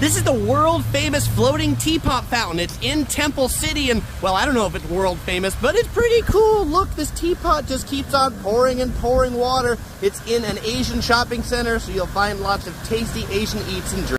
This is the world famous floating teapot fountain. It's in Temple City, and well, I don't know if it's world famous, but it's pretty cool. Look, this teapot just keeps on pouring and pouring water. It's in an Asian shopping center, so you'll find lots of tasty Asian eats and drinks.